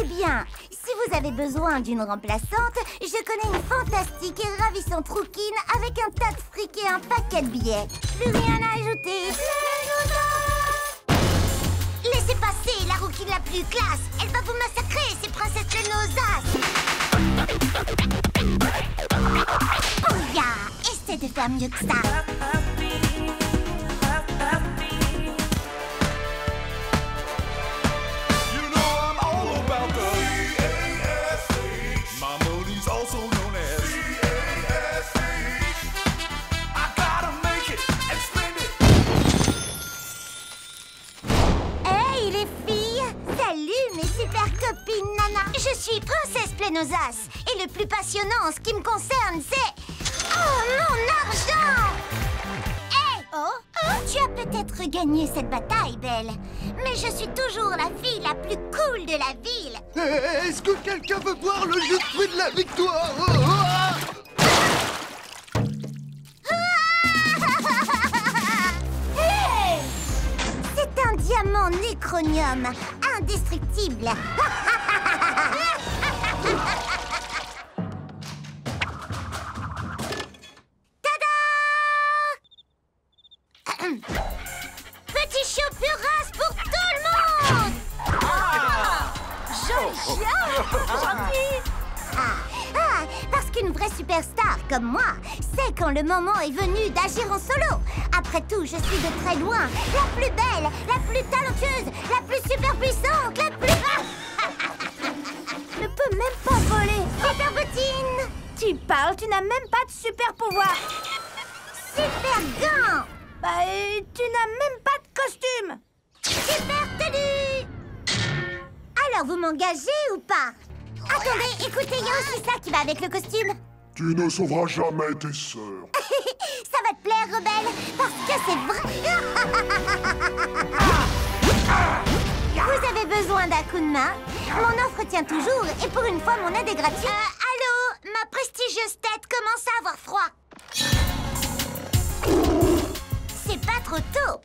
Eh bien, si vous avez besoin d'une remplaçante, je connais une fantastique et ravissante rouquine avec un tas de fric et un paquet de billets. Plus rien à ajouter. Laissez passer la rouquine la plus classe. Elle va vous massacrer, ces princesses Lenosas. Oh ya Essaie de faire mieux que ça. Salut mes super copines Nana. Je suis Princesse Plenosas et le plus passionnant en ce qui me concerne c'est... Oh mon argent. Hey Oh Tu as peut-être gagné cette bataille, Belle, mais je suis toujours la fille la plus cool de la ville. Eh, Est-ce que quelqu'un veut boire le jus de fruits de la victoire nécronium, indestructible. Tada Petit chaupurasse pour tout le monde. Ah, ah, parce qu'une vraie superstar comme moi sait quand le moment est venu d'agir en solo. Après tout, je suis de très loin la plus belle, la plus talentueuse, la plus super puissante, la plus... Ne peux même pas voler. Super bottine Tu parles, tu n'as même pas de super pouvoir. Super gant Bah, et tu n'as même pas de costume. Super tenue Alors, vous m'engagez ou pas? Attendez, écoutez, il y a aussi ça qui va avec le costume. Tu ne sauveras jamais tes sœurs. Va te plaire, rebelle, parce que c'est vrai. Vous avez besoin d'un coup de main? Mon offre tient toujours, et pour une fois, mon aide est gratuite. Euh, allô? Ma prestigieuse tête commence à avoir froid. C'est pas trop tôt